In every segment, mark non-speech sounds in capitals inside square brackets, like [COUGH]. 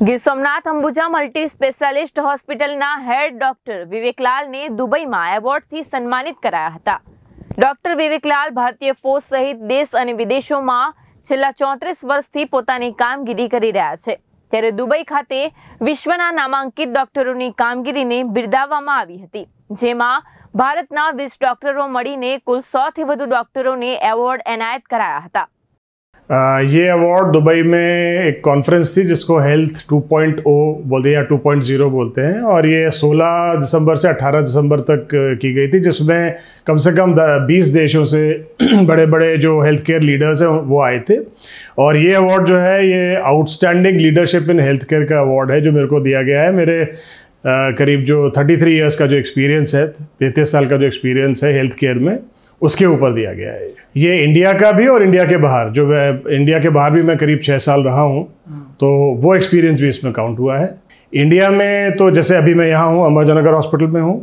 Gir Somnath Ambuja multi specialist હોસ્પિટલના હેડ doctor વિવેકલાલને દુબઈમાં એવોર્ડથી સન્માનિત કરાયા હતા ડોક્ટર વિવેકલાલ ભારતીય ફોજ સહિત દેશ અને વિદેશોમાં છેલ્લા ચોત્રીસ વર્ષથી પોતાની કામગીરી કરી રહ્યા છે ત્યારે દુબઈ ખાતે વિશ્વના નામાંકિત ડોક્ટરોની કામગીરીને બિરદાવવામાં આવી હતી જેમાં ભારતના વીસ ડોક્ટરો મળીને કુલ સોથી વધુ ડોક્ટરોને એવોર્ડ એનાયત કરાયા હતા आ, ये अवार्ड दुबई में एक कॉन्फ्रेंस थी जिसको हेल्थ 2.0 बोलते या 2.0 बोलते हैं, और ये 16 दिसंबर से 18 दिसंबर तक की गई थी, जिसमें कम से कम 20 देशों से [CLEARS THROAT] बड़े बड़े जो हेल्थ केयर लीडर्स हैं, वो आए थे। और ये अवार्ड जो है, ये outstanding leadership in health care का अवार्ड है, जो मेरे को दिया गया है। मेरे करीब जो 33 इयर्स का जो एक्सपीरियंस है, तैंतीस साल का जो एक्सपीरियंस है हेल्थ केयर में उसके ऊपर दिया गया है। ये इंडिया का भी और इंडिया के बाहर। जो इंडिया के बाहर भी मैं करीब छः साल रहा हूँ तो वो एक्सपीरियंस भी इसमें काउंट हुआ है। इंडिया में तो जैसे अभी मैं यहाँ हूँ अम्बाजनगर हॉस्पिटल में हूँ।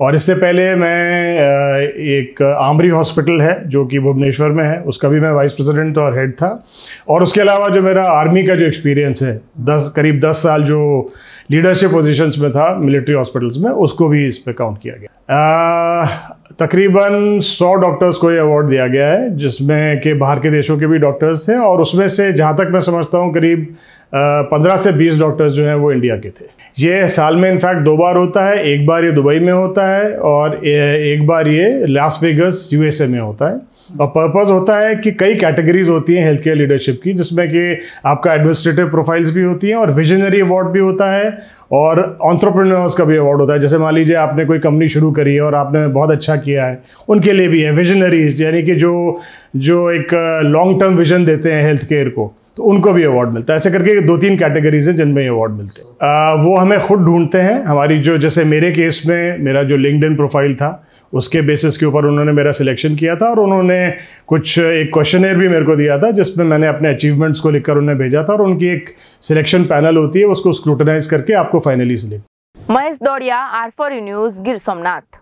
और इससे पहले मैं एक आमरी हॉस्पिटल है, जो कि भुवनेश्वर में है, उसका भी मैं वाइस प्रेसिडेंट और हेड था। और उसके अलावा जो मेरा आर्मी का जो एक्सपीरियंस है, दस, करीब दस साल जो लीडरशिप पोजीशंस में था मिलिट्री हॉस्पिटल्स में, उसको भी इस पर काउंट किया गया। तकरीबन सौ डॉक्टर्स को ये अवार्ड दिया गया है, जिसमें कि बाहर के देशों के भी डॉक्टर्स थे और उसमें से जहाँ तक मैं समझता हूँ, करीब पंद्रह से बीस डॉक्टर्स जो हैं, वो इंडिया के थे। ये साल में इनफैक्ट दो बार होता है। एक बार ये दुबई में होता है और एक बार ये लास वेगस यूएसए में होता है। और पर्पज़ होता है कि कई कैटेगरीज होती हैं हेल्थ केयर लीडरशिप की, जिसमें कि आपका एडमिनिस्ट्रेटिव प्रोफाइल्स भी होती हैं और विजनरी अवार्ड भी होता है और ऑन्ट्रप्रनर्स का भी अवार्ड होता है। जैसे मान लीजिए, आपने कोई कंपनी शुरू करी है और आपने बहुत अच्छा किया है, उनके लिए भी है। विजनरीज यानी कि जो जो एक लॉन्ग टर्म विजन देते हैं हेल्थ केयर को। तो उनको भी अवार्ड मिलता है। ऐसे करके दो तीन कैटेगरीज हैं जिनमें ये अवार्ड मिलते हैं। वो हमें खुद ढूंढते हैं। हमारी जो, जैसे मेरे केस में मेरा जो लिंकड प्रोफ़ाइल था, उसके बेसिस के ऊपर उन्होंने मेरा सिलेक्शन किया था और उन्होंने कुछ एक क्वेश्चन भी मेरे को दिया था, जिसमें मैंने अपने अचीवमेंट्स को लिखकर उन्हें भेजा था और उनकी एक सिलेक्शन पैनल होती है, उसको स्क्रूटनाइज करके आपको finally select Mahesh Dodiya R for news Gir Somnath.